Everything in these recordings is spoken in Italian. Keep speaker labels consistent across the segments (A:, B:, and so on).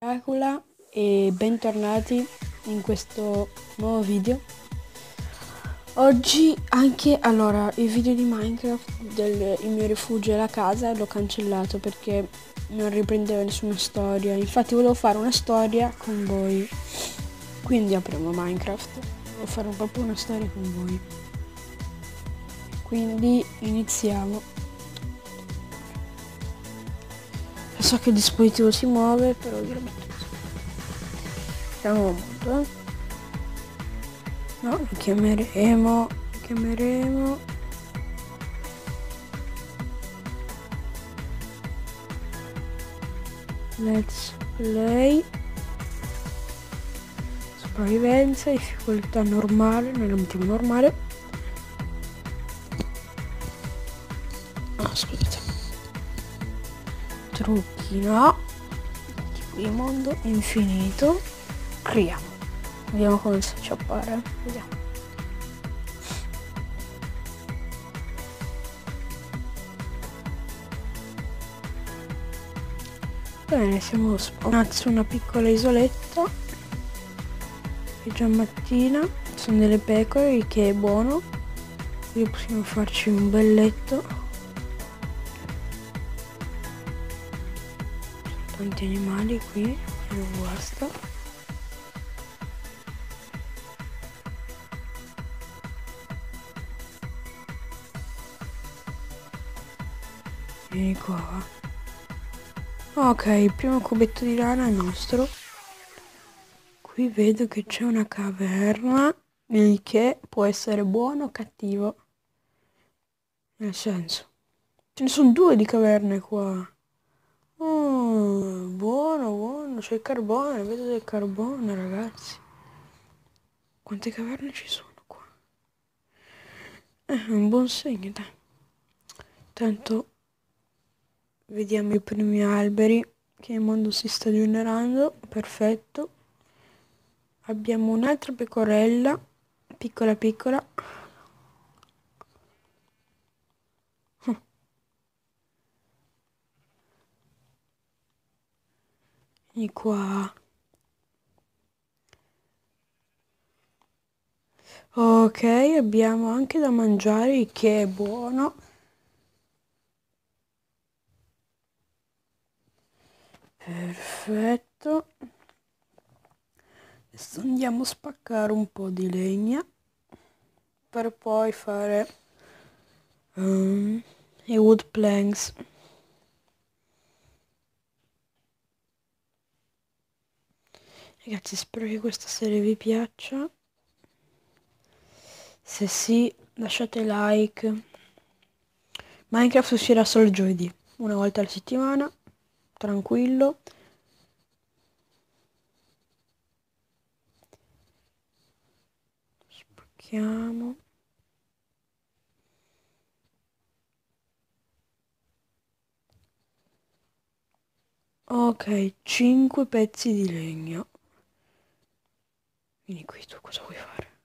A: Dracula e bentornati in questo nuovo video. Oggi anche, allora, il video di Minecraft del il mio rifugio e la casa l'ho cancellato perché non riprendeva nessuna storia. Infatti volevo fare una storia con voi. Quindi apriamo Minecraft. Volevo fare proprio una storia con voi. Quindi iniziamo. So che dispositivo si muove, però io lo metto così. Eh. No, lo chiameremo, lo chiameremo. Let's play. Sopravvivenza, difficoltà normale, noi lo mettiamo normale. Trucchi no. Tipo di mondo infinito. Creiamo. Vediamo come si appare. Vediamo. Bene, siamo spawnati su una piccola isoletta. È già mattina. Sono delle pecore, che è buono. Quindi possiamo farci un bel letto. Tanti animali qui. E basta. Vieni qua. Ok, il primo cubetto di lana è nostro. Qui vedo che c'è una caverna, il che può essere buono o cattivo. Nel senso. Ce ne sono due di caverne qua. Oh, buono, buono. C'è il carbone, vedo del carbone, ragazzi. Quante caverne ci sono qua? È un buon segno, dai. Tanto Vediamo i primi alberi che il mondo si sta generando, perfetto. Abbiamo un'altra pecorella, piccola piccola. E qua. Ok, abbiamo anche da mangiare, che è buono. Perfetto. Adesso andiamo a spaccare un po' di legna per poi fare um, i wood planks. Ragazzi spero che questa serie vi piaccia. Se sì lasciate like. Minecraft uscirà solo giovedì, una volta alla settimana tranquillo spacchiamo ok 5 pezzi di legno vieni qui tu cosa vuoi fare?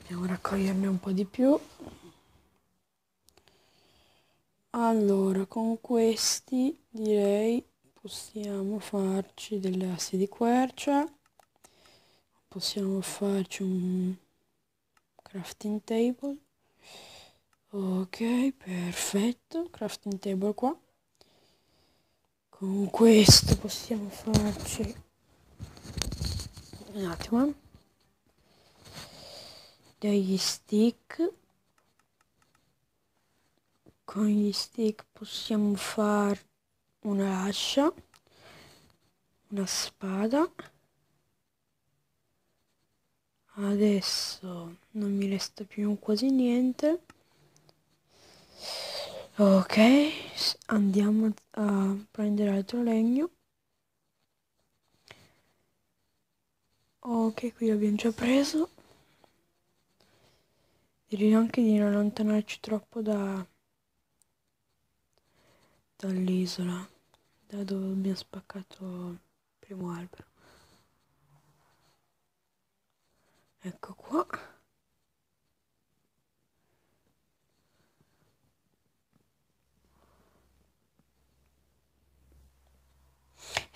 A: Andiamo a raccoglierne un po' di più. Allora con questi direi possiamo farci delle assi di quercia. Possiamo farci un crafting table. Ok perfetto. Crafting table qua con questo possiamo farci. Un attimo eh. degli stick. Con gli stick possiamo fare una ascia una spada. Adesso non mi resta più quasi niente ok andiamo a prendere altro legno ok qui abbiamo già preso direi anche di non allontanarci troppo da dall'isola, da dove abbiamo spaccato il primo albero. Ecco qua.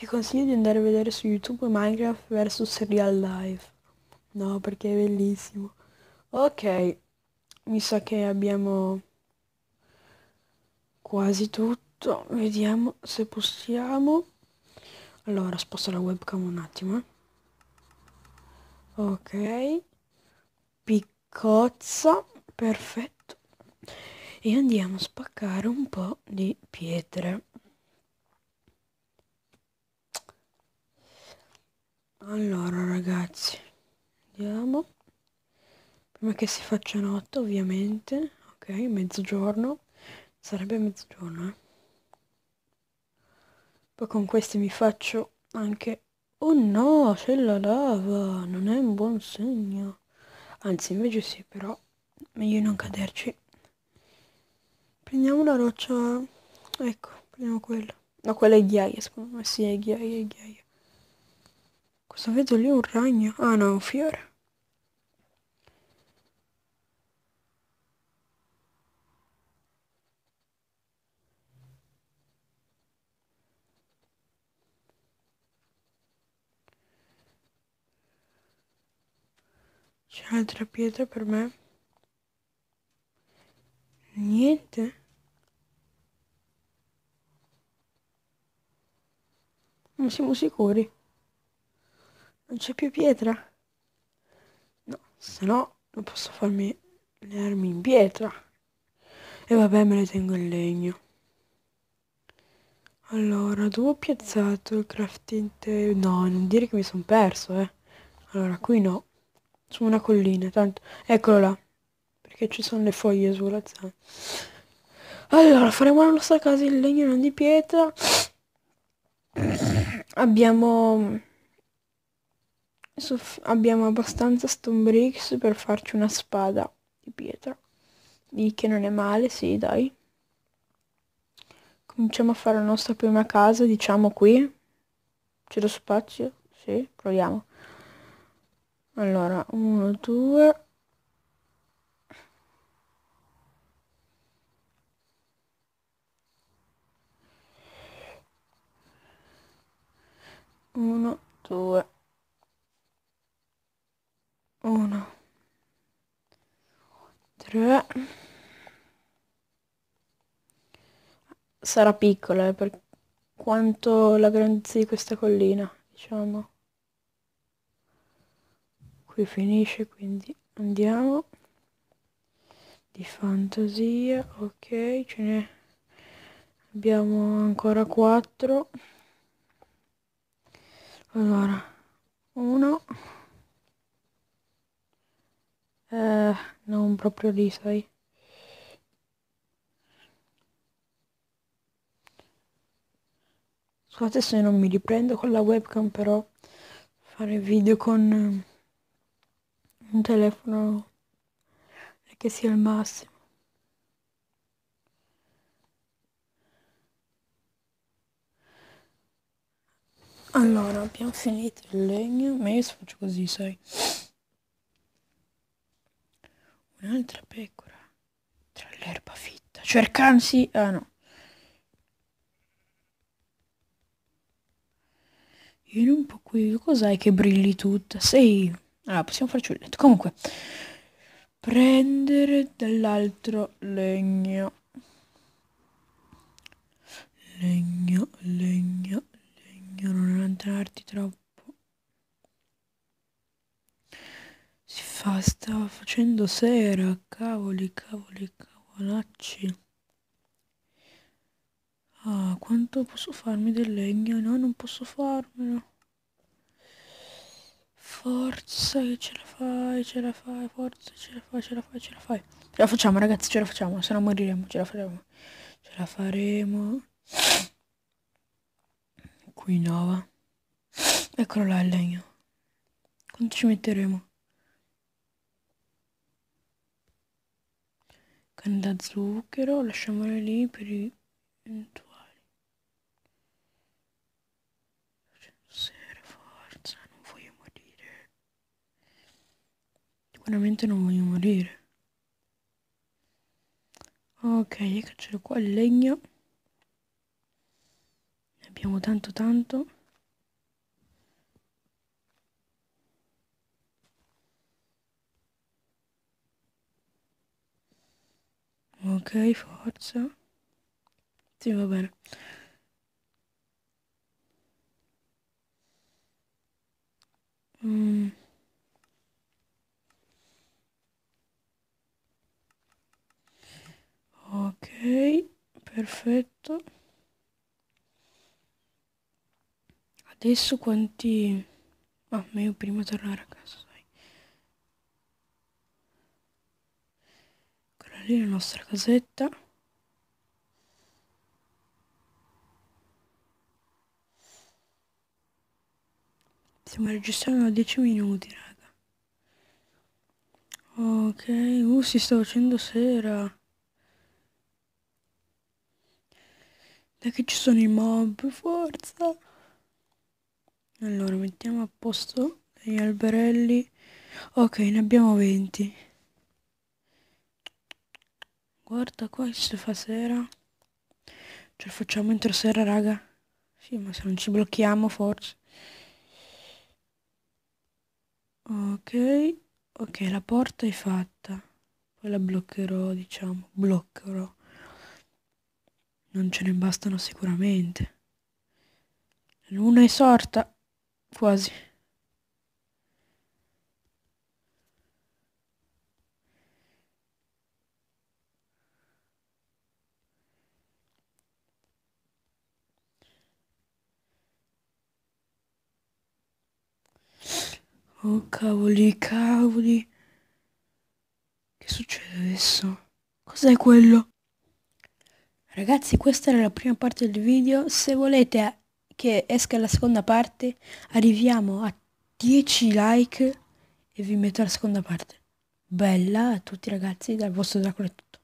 A: Vi consiglio di andare a vedere su YouTube Minecraft vs Real Life. No, perché è bellissimo. Ok, mi sa che abbiamo quasi tutto. Vediamo se possiamo. Allora, sposto la webcam un attimo. Eh. Ok. Piccozza. Perfetto. E andiamo a spaccare un po' di pietre. Allora ragazzi, andiamo. Prima che si faccia notte ovviamente. Ok, mezzogiorno. Sarebbe mezzogiorno, eh. Poi con questi mi faccio anche... Oh no, c'è la lava, non è un buon segno. Anzi, invece sì, però meglio non caderci. Prendiamo una roccia... Ecco, prendiamo quella. No, quella è ghiaia, secondo me sì, è ghiaia, è ghiaia. Cosa vedo lì? Un ragno? Ah no, un fiore. C'è altra pietra per me? Niente. Non siamo sicuri? Non c'è più pietra? No, se no non posso farmi le armi in pietra. E vabbè, me le tengo in legno. Allora, dove ho piazzato il crafting table? No, non dire che mi sono perso, eh. Allora, qui no su una collina, tanto... Eccolo là, perché ci sono le foglie sulla zona. Allora, faremo la nostra casa in legno, non di pietra. Abbiamo... Abbiamo abbastanza stone bricks per farci una spada di pietra. Di che non è male, sì, dai. Cominciamo a fare la nostra prima casa, diciamo qui. C'è lo spazio? Sì, proviamo. Allora, 1, 2. Uno, due, uno, tre. Sarà piccola eh, per quanto la grandezza di questa collina, diciamo. Qui finisce quindi andiamo. Di fantasia ok ce ne abbiamo ancora quattro. Allora uno eh, non proprio lì sai scusate se non mi riprendo con la webcam però fare video con un telefono che sia il massimo. Allora, abbiamo finito il legno, ma io faccio così, sai. Un'altra pecora tra l'erba fitta. Cercansi... Ah no. Vieni un po' qui, cos'hai che brilli tutta? Sei allora, possiamo farci un letto. Comunque, prendere dall'altro legno. Legno, legno, legno, non entrarti troppo. Si fa, stava facendo sera, cavoli, cavoli, cavolacci. Ah, quanto posso farmi del legno? No, non posso farmelo. Forza che ce la fai, ce la fai, forza, ce la fai, ce la fai, ce la fai. Ce la facciamo ragazzi, ce la facciamo, se no moriremo, ce la faremo. Ce la faremo. Qui nova. Eccolo là il legno. Quanto ci metteremo? Canna da zucchero, lasciamole lì per i eventuali. Sicuramente non voglio morire. Ok, eccoci qua il legno. Ne abbiamo tanto tanto. Ok, forza. Sì, va bene. Mm. Ok, perfetto. Adesso quanti... Ah, meglio prima tornare a casa, sai. Quella lì la nostra casetta. Stiamo registrando da 10 minuti, raga. Ok, uh, si sta facendo sera. Dai che ci sono i mob, forza. Allora, mettiamo a posto gli alberelli. Ok, ne abbiamo 20. Guarda qua se fa sera. Ce lo facciamo entro sera, raga. Sì, ma se non ci blocchiamo, forse. Ok, ok, la porta è fatta. Poi la bloccherò, diciamo, bloccherò. Non ce ne bastano sicuramente. La luna è sorta. Quasi. Oh cavoli, cavoli. Che succede adesso? Cos'è quello? Ragazzi, questa era la prima parte del video. Se volete che esca la seconda parte, arriviamo a 10 like e vi metto la seconda parte. Bella a tutti ragazzi, dal vostro Dracula è tutto.